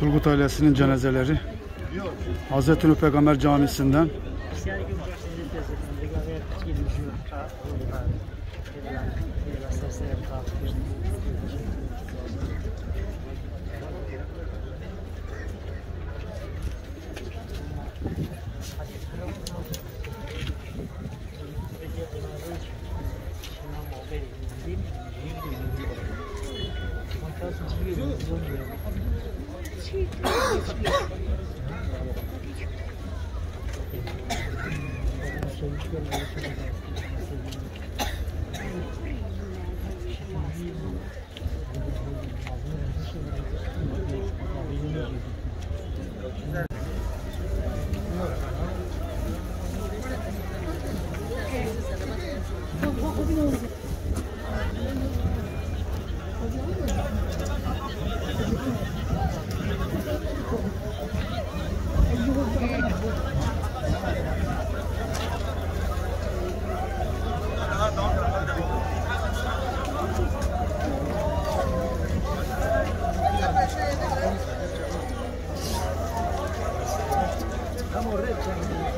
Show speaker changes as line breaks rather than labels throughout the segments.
Turgut ailesinin cenazeleri. Hazreti Peygamber Camisi'nden
ฉันเชื่ Vamos, recha.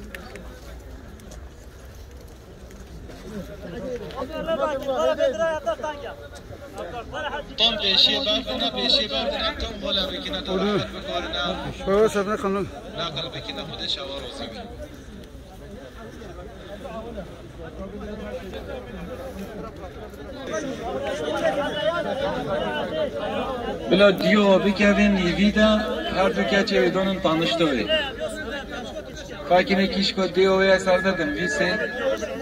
تم پیشی بردن پیشی بردن تم ولا بکنه تو راحت بکارنا
شو سفر خانم
نقل بکنه خود شوار هستیم Bila diyor bir kevin vida her du keçe vidonun tanıştı ve. Fakine kişko diyor ya sardadım vise.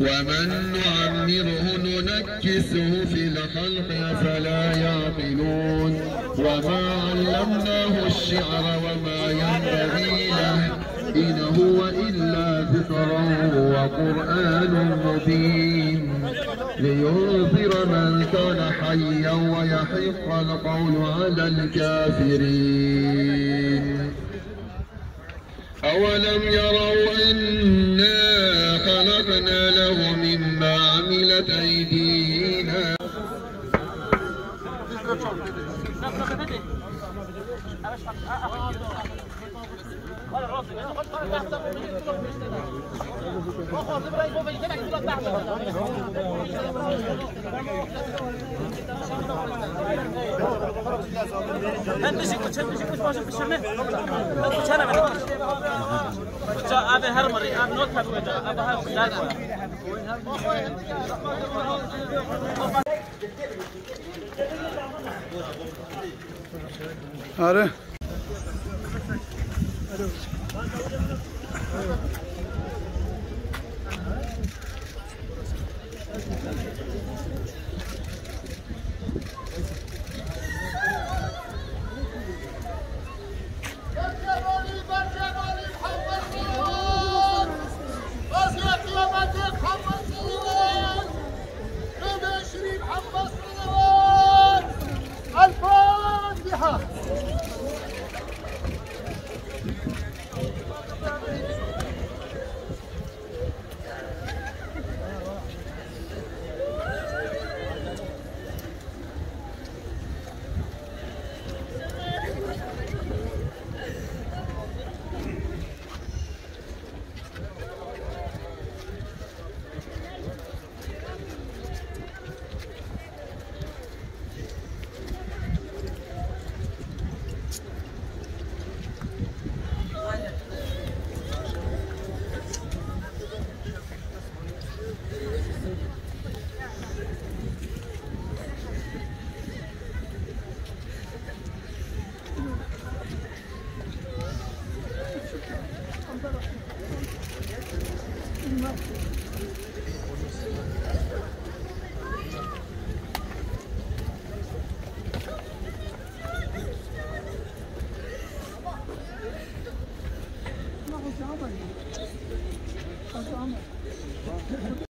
ومن نعمره ننكسه في الخلق فلا يعقلون وما علمناه الشعر وما ينبغي له إن هو إلا ذكر وقرآن مبين لينذر من كان حيا ويحق القول على الكافرين أولم يروا إنا عملت أيدينا
bıçağına ben.
ابي هرمري ابي نوت ابي هرمري
अरे Thank you.